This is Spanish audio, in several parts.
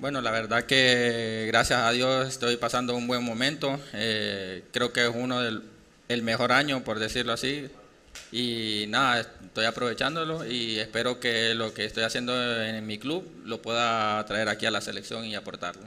Bueno, la verdad que gracias a Dios estoy pasando un buen momento. Eh, creo que es uno del el mejor año, por decirlo así. Y nada, estoy aprovechándolo y espero que lo que estoy haciendo en mi club lo pueda traer aquí a la selección y aportarlo.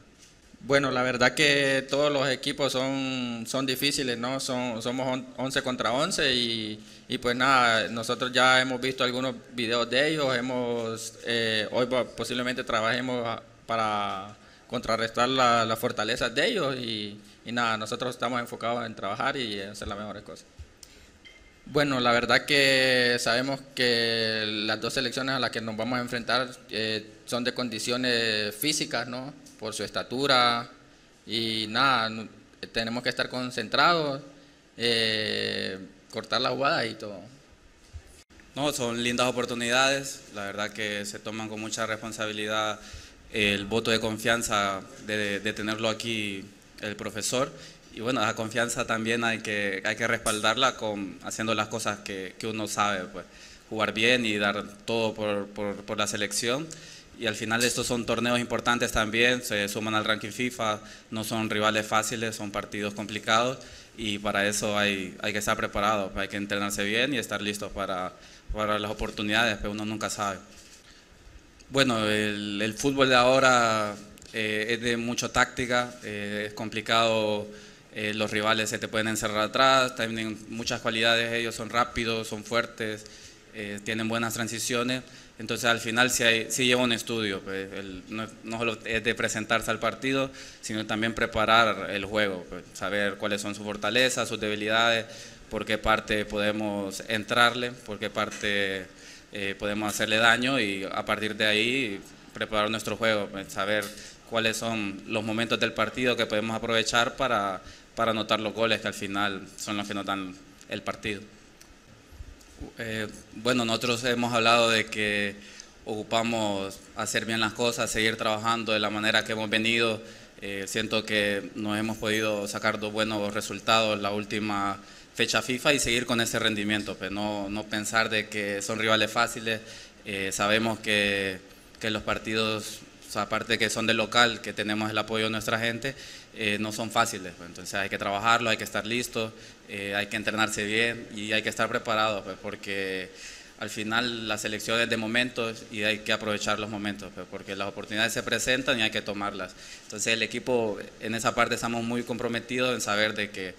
Bueno, la verdad que todos los equipos son, son difíciles, ¿no? Son, somos 11 contra 11 y, y, pues nada, nosotros ya hemos visto algunos videos de ellos, hemos, eh, hoy posiblemente trabajemos para contrarrestar las fortalezas de ellos y, y, nada, nosotros estamos enfocados en trabajar y hacer las mejores cosas. Bueno, la verdad que sabemos que las dos selecciones a las que nos vamos a enfrentar eh, son de condiciones físicas, ¿no? Por su estatura y nada, tenemos que estar concentrados, eh, cortar la jugada y todo. No, son lindas oportunidades, la verdad que se toman con mucha responsabilidad el voto de confianza de, tenerlo aquí el profesor. Y bueno, la confianza también hay que, hay que respaldarla con, haciendo las cosas que, que uno sabe, pues jugar bien y dar todo por, por, por, la selección. Y al final estos son torneos importantes también, se suman al ranking FIFA, no son rivales fáciles, son partidos complicados y para eso hay, hay que estar preparado, hay que entrenarse bien y estar listo para, para las oportunidades, pero uno nunca sabe. Bueno, el, fútbol de ahora eh, es de mucha táctica, eh, es complicado, eh, los rivales se te pueden encerrar atrás, tienen muchas cualidades, ellos son rápidos, son fuertes, tienen buenas transiciones, entonces al final sí, hay, lleva un estudio, pues, no, solo es de presentarse al partido, sino también preparar el juego, pues, saber cuáles son sus fortalezas, sus debilidades, por qué parte podemos entrarle, por qué parte eh, podemos hacerle daño y a partir de ahí preparar nuestro juego, pues, saber cuáles son los momentos del partido que podemos aprovechar para, para anotar los goles que al final son los que nos el partido. Eh, bueno, nosotros hemos hablado de que ocupamos hacer bien las cosas, seguir trabajando de la manera que hemos venido. Eh, siento que nos hemos podido sacar dos buenos resultados la última fecha FIFA y seguir con ese rendimiento, pues no, no pensar de que son rivales fáciles, eh, sabemos que, que, los partidos, aparte que son de local, que tenemos el apoyo de nuestra gente, eh, no son fáciles, pues, entonces hay que trabajarlo, hay que estar listos, eh, hay que entrenarse bien y hay que estar preparados, pues, porque al final la selección es de momentos y hay que aprovechar los momentos, pues, porque las oportunidades se presentan y hay que tomarlas. Entonces el equipo en esa parte estamos muy comprometidos en saber de que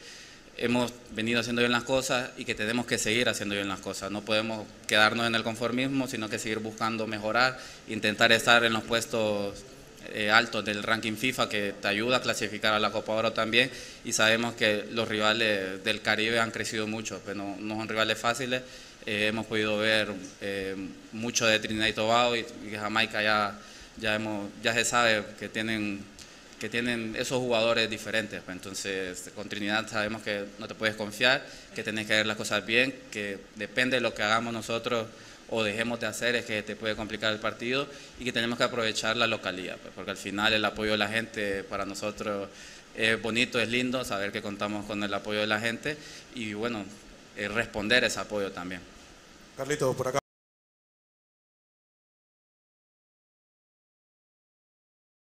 hemos venido haciendo bien las cosas y que tenemos que seguir haciendo bien las cosas. No podemos quedarnos en el conformismo, sino que seguir buscando mejorar, intentar estar en los puestos eh, altos del ranking FIFA que te ayuda a clasificar a la Copa Oro también y sabemos que los rivales del Caribe han crecido mucho, pero no, son rivales fáciles. Eh, hemos podido ver eh, mucho de Trinidad y Tobago y, y Jamaica ya, ya, hemos, ya se sabe que tienen que tienen esos jugadores diferentes. Pues, entonces, con Trinidad sabemos que no te puedes confiar, que tienes que hacer las cosas bien, que depende de lo que hagamos nosotros o dejemos de hacer es que te puede complicar el partido y que tenemos que aprovechar la localidad, pues, porque al final el apoyo de la gente para nosotros es bonito, es lindo saber que contamos con el apoyo de la gente y bueno, responder ese apoyo también. Carlito, por acá.